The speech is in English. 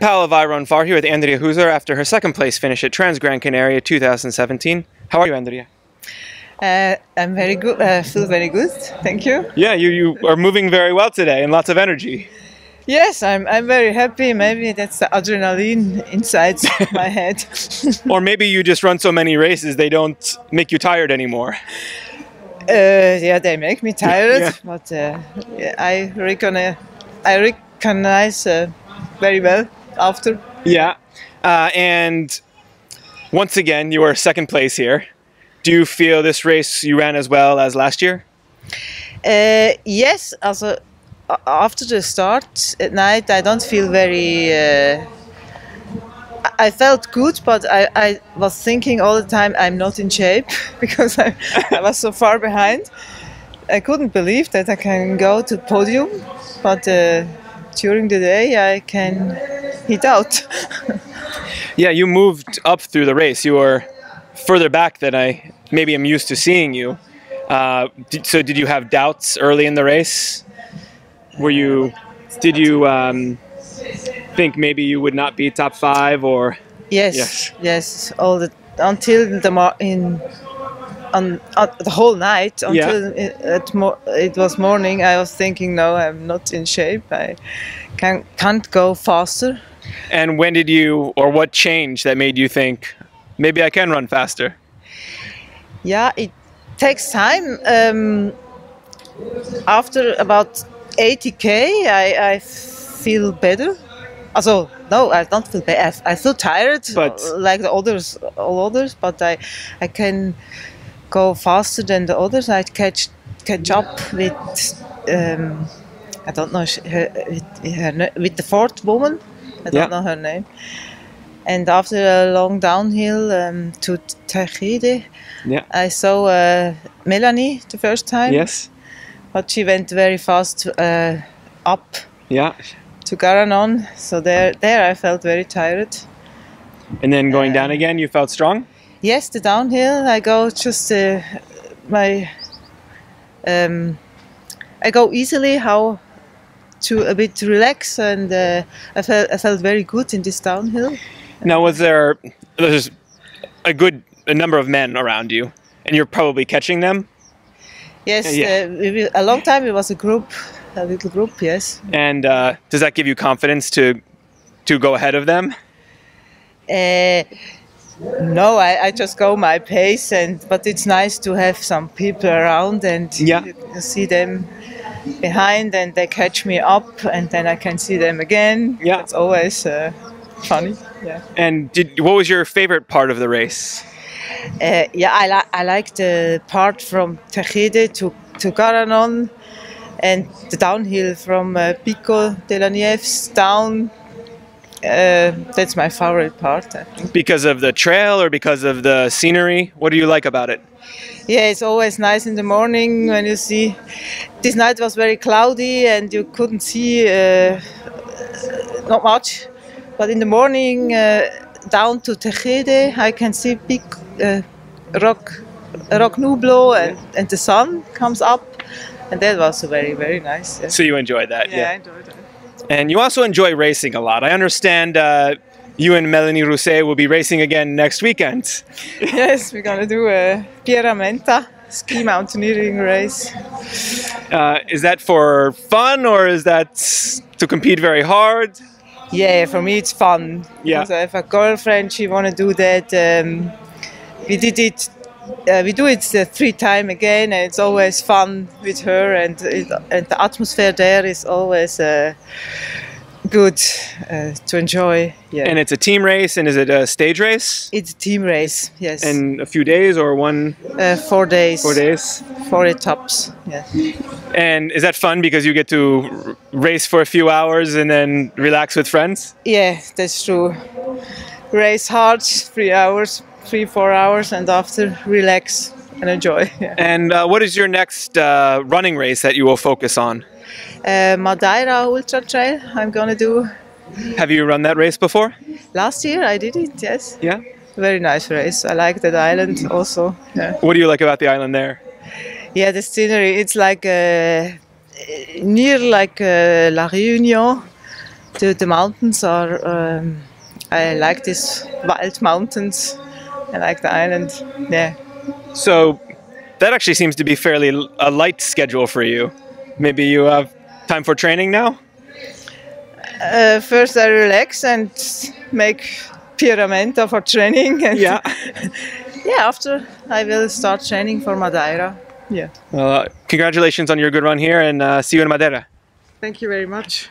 Paola Viron Far here with Andrea Huser after her second place finish at Trans Gran Canaria 2017. How are you, Andrea? Uh, I'm very good. I uh, feel very good. Thank you. Yeah, you, you are moving very well today and lots of energy. Yes, I'm, I'm very happy. Maybe that's the adrenaline inside my head. or maybe you just run so many races they don't make you tired anymore. Uh, yeah, they make me tired, yeah. but uh, yeah, I recognize, I recognize uh, very well after. Yeah, uh, and once again, you are second place here. Do you feel this race you ran as well as last year? Uh, yes, also after the start at night, I don't feel very. Uh, I felt good, but I, I was thinking all the time I'm not in shape because I, I was so far behind. I couldn't believe that I can go to podium, but uh, during the day I can hit out. yeah, you moved up through the race. You were further back than I maybe am used to seeing you. Uh, did, so did you have doubts early in the race? Were you? Did you um, think maybe you would not be top five or? Yes, yes, yes. All the until the in on, on, the whole night until yeah. it, it, it, was morning. I was thinking, no, I'm not in shape. I can, can't go faster. And when did you, or what changed that made you think, maybe I can run faster? Yeah, it takes time. Um, after about 80k, I, I feel better. Also, no, I don't feel bad. I, feel tired, but like the others, all others. But I, I can go faster than the others. I catch catch up with. Um, I don't know her, with, her, with the fourth woman. I don't yeah. know her name. And after a long downhill um, to Tejeda, yeah. I saw uh, Melanie the first time. Yes. But she went very fast uh, up. Yeah. To Garañón, so there, there I felt very tired. And then going uh, down again, you felt strong. Yes, the downhill. I go just uh, my. Um, I go easily. How to a bit relax, and uh, I felt I felt very good in this downhill. Now, was there there's a good a number of men around you, and you're probably catching them? Yes, yeah. uh, a long time it was a group, a little group. Yes. And uh, does that give you confidence to to go ahead of them? Uh, no, I, I just go my pace, and but it's nice to have some people around and yeah. see them behind, and they catch me up, and then I can see them again. Yeah, it's always uh, funny. Yeah. And did what was your favorite part of the race? Uh, yeah, I, li- I like the part from Tejeda to to Garañón, and the downhill from uh, Pico de la Nieves down uh, that's my favorite part. Because of the trail or because of the scenery? What do you like about it? Yeah, it's always nice in the morning when you see. This night was very cloudy and you couldn't see uh, not much, but in the morning uh, down to Tejeda, I can see big uh, rock, Roque Nublo, and, and the sun comes up, and that was very very nice. Yeah. So you enjoyed that? Yeah, yeah. I enjoyed it. And you also enjoy racing a lot. I understand uh, you and Melanie Rousset will be racing again next weekend. yes, we're going to do a Pierra Menta ski mountaineering race. Uh, is that for fun or is that to compete very hard? Yeah, for me it's fun. Yeah. I have a girlfriend, she want to do that. Um, we did it uh, we do it uh, three times again, and it's always fun with her, and, it, and the atmosphere there is always uh, good uh, to enjoy. Yeah. And it's a team race, and is it a stage race? It's a team race, yes. And a few days or one? Uh, four days. Four days. Four etaps. Yeah. And is that fun because you get to race for a few hours and then relax with friends? Yeah, that's true. Race hard, three hours, three, four hours, and after relax and enjoy. Yeah. And uh, what is your next uh, running race that you will focus on? Uh, Madeira Ultra Trail. I'm gonna do. Have you run that race before? Last year I did it. Yes. Yeah. Very nice race. I like that island also. Yeah. What do you like about the island there? Yeah, the scenery. It's like uh, near like uh, La Réunion, the, the mountains are. Um, I like these wild mountains. I like the island. Yeah. So that actually seems to be fairly a light schedule for you. Maybe you have time for training now? Uh, first, I relax and make Pierra Menta for training. And Yeah. yeah. After, I will start training for Madeira. Yeah. Well, uh, congratulations on your good run here and uh, see you in Madeira. Thank you very much.